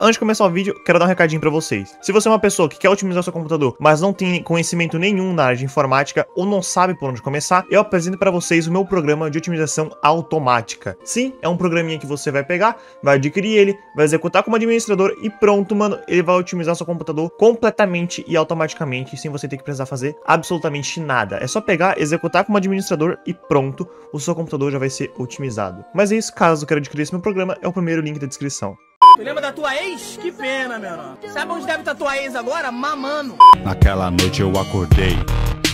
Antes de começar o vídeo, quero dar um recadinho para vocês. Se você é uma pessoa que quer otimizar seu computador, mas não tem conhecimento nenhum na área de informática ou não sabe por onde começar, eu apresento para vocês o meu programa de otimização automática. Sim, é um programinha que você vai pegar, vai adquirir ele, vai executar como administrador e pronto, mano, ele vai otimizar seu computador completamente e automaticamente, sem você ter que precisar fazer absolutamente nada. É só pegar, executar como administrador e pronto, o seu computador já vai ser otimizado. Mas é isso, caso queira adquirir esse meu programa, é o primeiro link da descrição. Tu lembra da tua ex? Que pena, menor. Sabe onde deve estar tua ex agora? Mamando. Naquela noite eu acordei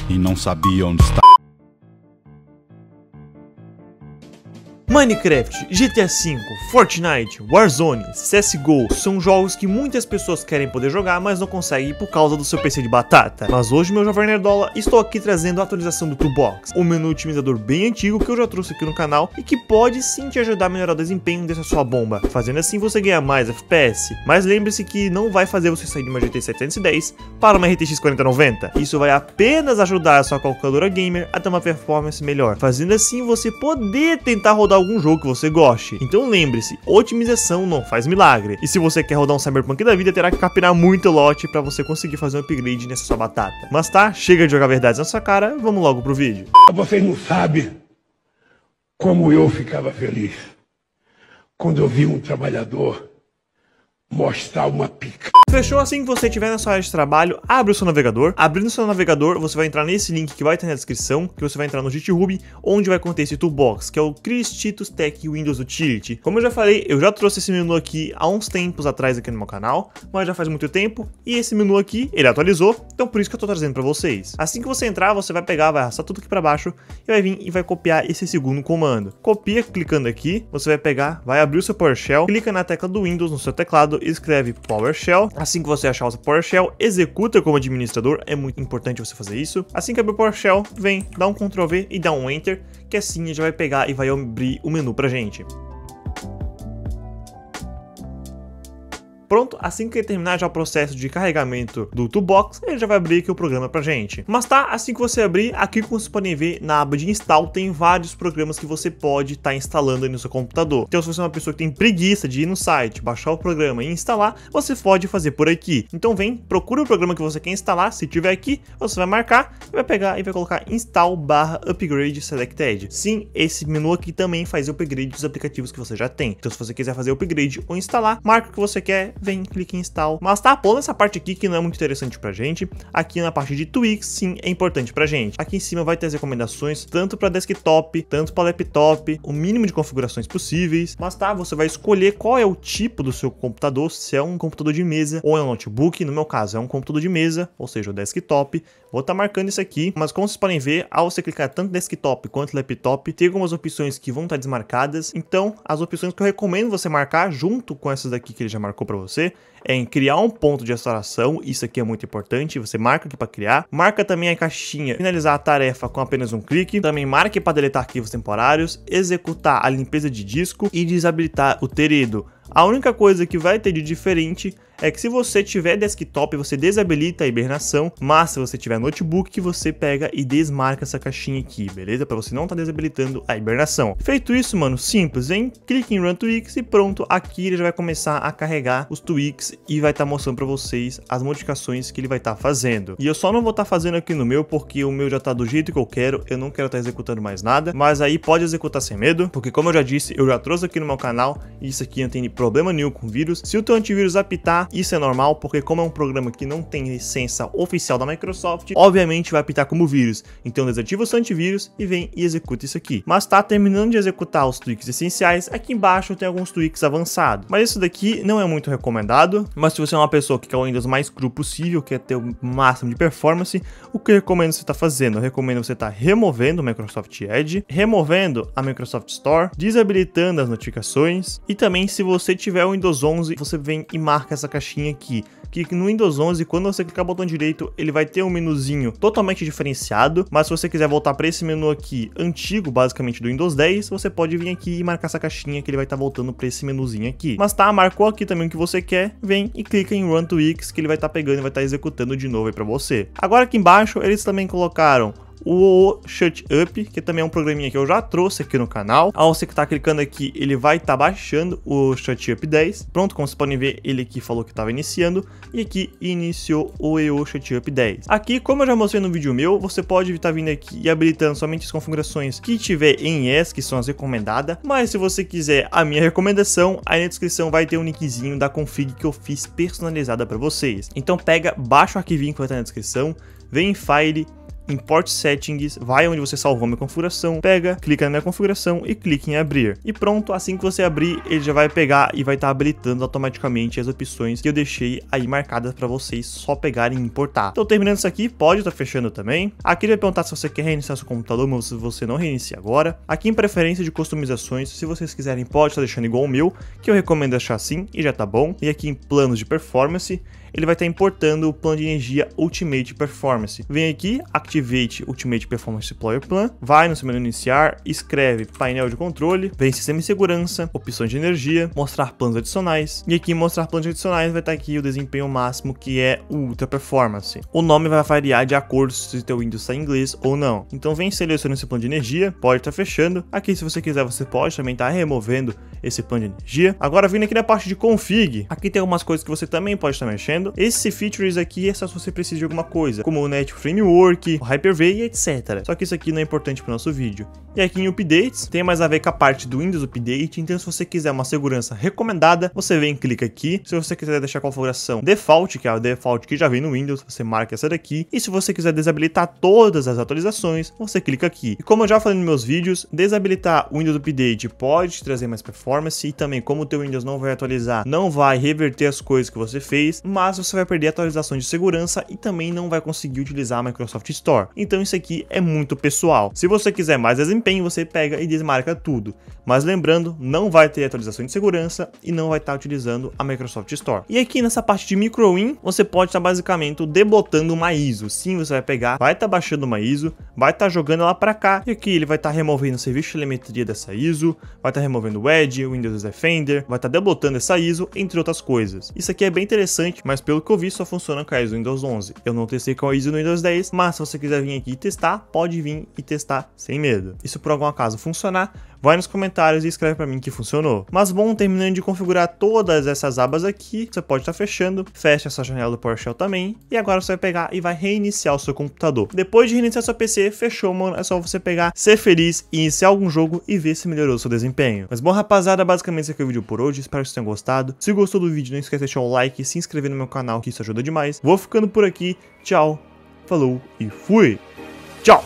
e não sabia onde estava. Minecraft, GTA V, Fortnite, Warzone, CSGO são jogos que muitas pessoas querem poder jogar, mas não conseguem por causa do seu PC de batata. Mas hoje, meu jovem nerdola, estou aqui trazendo a atualização do Toolbox, um menu otimizador bem antigo que eu já trouxe aqui no canal e que pode sim te ajudar a melhorar o desempenho dessa sua bomba, fazendo assim você ganhar mais FPS. Mas lembre-se que não vai fazer você sair de uma GT 710 para uma RTX 4090. Isso vai apenas ajudar a sua calculadora gamer a ter uma performance melhor, fazendo assim você poder tentar rodar algum jogo que você goste. Então lembre-se, otimização não faz milagre. E se você quer rodar um Cyberpunk da vida, terá que capinar muito lote para você conseguir fazer um upgrade nessa sua batata. Mas tá, chega de jogar verdades na sua cara, vamos logo pro vídeo. Vocês não sabem como eu ficava feliz quando eu vi um trabalhador mostrar uma pica. Fechou assim que você estiver na sua área de trabalho, abre o seu navegador. Abrindo o seu navegador, você vai entrar nesse link que vai estar na descrição, que você vai entrar no GitHub, onde vai conter esse toolbox, que é o Chris Titus Tech Windows Utility. Como eu já falei, eu já trouxe esse menu aqui há uns tempos atrás aqui no meu canal, mas já faz muito tempo, e esse menu aqui, ele atualizou, então por isso que eu tô trazendo para vocês. Assim que você entrar, você vai pegar, vai arrastar tudo aqui para baixo, e vai vir e vai copiar esse segundo comando. Copia clicando aqui, você vai pegar, vai abrir o seu PowerShell, clica na tecla do Windows no seu teclado, escreve PowerShell, Assim que você achar o PowerShell, executa como administrador, é muito importante você fazer isso. Assim que abrir o PowerShell, vem, dá um Ctrl V e dá um Enter, que assim já vai pegar e vai abrir o menu pra gente. Pronto, assim que ele terminar já o processo de carregamento do Toolbox, ele já vai abrir aqui o programa pra gente. Mas tá, assim que você abrir, aqui como vocês podem ver, na aba de install tem vários programas que você pode estar tá instalando aí no seu computador. Então se você é uma pessoa que tem preguiça de ir no site, baixar o programa e instalar, você pode fazer por aqui. Então vem, procura o programa que você quer instalar, se tiver aqui, você vai marcar, vai pegar e vai colocar install barra upgrade selected. Sim, esse menu aqui também faz o upgrade dos aplicativos que você já tem. Então se você quiser fazer o upgrade ou instalar, marca o que você quer, vem, clique em install. Mas tá pulando essa parte aqui que não é muito interessante pra gente. Aqui na parte de tweaks, sim, é importante pra gente. Aqui em cima vai ter as recomendações, tanto para desktop, tanto para laptop, o mínimo de configurações possíveis. Mas tá, você vai escolher qual é o tipo do seu computador, se é um computador de mesa ou é um notebook. No meu caso, é um computador de mesa, ou seja, o desktop. Vou estar tá marcando isso aqui, mas como vocês podem ver, ao você clicar tanto desktop quanto laptop, tem algumas opções que vão estar tá desmarcadas. Então, as opções que eu recomendo você marcar junto com essas daqui que ele já marcou para você é em criar um ponto de restauração, isso aqui é muito importante, você marca aqui para criar, marca também a caixinha finalizar a tarefa com apenas um clique, também marque para deletar arquivos temporários, executar a limpeza de disco e desabilitar o terido. A única coisa que vai ter de diferente é que se você tiver desktop, você desabilita a hibernação, mas se você tiver notebook, você pega e desmarca essa caixinha aqui, beleza? Para você não estar tá desabilitando a hibernação. Feito isso, mano, simples, hein? Clique em Run Tweaks e pronto, aqui ele já vai começar a carregar os tweaks e vai estar tá mostrando para vocês as modificações que ele vai estar tá fazendo. E eu só não vou estar tá fazendo aqui no meu, porque o meu já tá do jeito que eu quero, eu não quero estar tá executando mais nada, mas aí pode executar sem medo, porque como eu já disse, eu já trouxe aqui no meu canal, isso aqui não tem problema nenhum com vírus. Se o teu antivírus apitar, isso é normal, porque como é um programa que não tem licença oficial da Microsoft, obviamente vai apitar como vírus. Então desativa o seu antivírus e vem e executa isso aqui. Mas tá terminando de executar os tweaks essenciais, aqui embaixo tem alguns tweaks avançados. Mas isso daqui não é muito recomendado, mas se você é uma pessoa que quer o Windows mais cru possível, quer ter o máximo de performance, o que eu recomendo você estar tá fazendo? Eu recomendo você estar tá removendo o Microsoft Edge, removendo a Microsoft Store, desabilitando as notificações e também se você tiver o Windows 11, você vem e marca essa caixinha aqui que no Windows 11, quando você clicar o botão direito, ele vai ter um menuzinho totalmente diferenciado, mas se você quiser voltar para esse menu aqui, antigo, basicamente do Windows 10, você pode vir aqui e marcar essa caixinha que ele vai estar tá voltando para esse menuzinho aqui. Mas tá, marcou aqui também o que você quer, vem e clica em Run to X, que ele vai estar tá pegando e vai estar tá executando de novo aí para você. Agora aqui embaixo, eles também colocaram o Shut Up, que também é um programinha que eu já trouxe aqui no canal. Ao você que tá clicando aqui, ele vai estar tá baixando o Shut Up 10. Pronto, como vocês podem ver, ele aqui falou que estava iniciando e aqui iniciou o EO Shut Up 10. Aqui, como eu já mostrei no vídeo meu, você pode estar tá vindo aqui e habilitando somente as configurações que tiver em ES, que são as recomendadas, mas se você quiser a minha recomendação, aí na descrição vai ter um linkzinho da config que eu fiz personalizada para vocês. Então pega, baixa o arquivinho que vai estar na descrição, vem em File, Import Settings, vai onde você salvou minha configuração, pega, clica na minha configuração e clica em abrir. E pronto, assim que você abrir, ele já vai pegar e vai estar tá habilitando automaticamente as opções que eu deixei aí marcadas para vocês só pegarem e importar. Então terminando isso aqui, pode estar tá fechando também. Aqui ele vai perguntar se você quer reiniciar seu computador, mas se você não reinicia agora. Aqui em preferência de customizações, se vocês quiserem pode estar tá deixando igual o meu, que eu recomendo deixar assim e já tá bom. E aqui em planos de performance, ele vai estar importando o plano de energia Ultimate Performance. Vem aqui, Activate Ultimate Performance Deployer Plan, vai no seu menu iniciar, escreve painel de controle, vem sistema de segurança, opções de energia, mostrar planos adicionais, e aqui mostrar planos adicionais vai estar aqui o desempenho máximo que é Ultra Performance. O nome vai variar de acordo se o teu Windows está em inglês ou não. Então vem selecionando esse plano de energia, pode estar fechando. Aqui se você quiser você pode também estar removendo esse plano de energia. Agora vindo aqui na parte de config, aqui tem algumas coisas que você também pode estar mexendo esse features aqui é só se você precisa de alguma coisa, como o Net Framework, o Hyper-V e etc. Só que isso aqui não é importante para o nosso vídeo. E aqui em Updates, tem mais a ver com a parte do Windows Update, então se você quiser uma segurança recomendada, você vem e clica aqui. Se você quiser deixar a configuração Default, que é a Default que já vem no Windows, você marca essa daqui. E se você quiser desabilitar todas as atualizações, você clica aqui. E como eu já falei nos meus vídeos, desabilitar o Windows Update pode te trazer mais performance e também como o teu Windows não vai atualizar, não vai reverter as coisas que você fez, mas mas você vai perder atualizações de segurança e também não vai conseguir utilizar a Microsoft Store. Então isso aqui é muito pessoal. Se você quiser mais desempenho, você pega e desmarca tudo. Mas lembrando, não vai ter atualização de segurança e não vai estar utilizando a Microsoft Store. E aqui nessa parte de microWin, você pode estar basicamente debotando uma ISO. Sim, você vai pegar, vai estar baixando uma ISO, vai estar jogando ela para cá e aqui ele vai estar removendo o serviço de telemetria dessa ISO, vai estar removendo o Edge, o Windows Defender, vai estar debotando essa ISO, entre outras coisas. Isso aqui é bem interessante, mas pelo que eu vi, só funciona com a ISO Windows 11. Eu não testei com a ISO no Windows 10, mas se você quiser vir aqui e testar, pode vir e testar sem medo. E se por algum acaso funcionar, vai nos comentários e escreve para mim que funcionou. Mas bom, terminando de configurar todas essas abas aqui, você pode estar tá fechando, fecha essa janela do PowerShell também, e agora você vai pegar e vai reiniciar o seu computador. Depois de reiniciar seu PC, fechou, mano, é só você pegar, ser feliz, iniciar algum jogo e ver se melhorou seu desempenho. Mas bom, rapaziada, basicamente esse aqui é o vídeo por hoje, espero que vocês tenham gostado. Se gostou do vídeo, não esqueça de deixar o like e se inscrever no meu canal, que isso ajuda demais. Vou ficando por aqui, tchau, falou e fui! Tchau!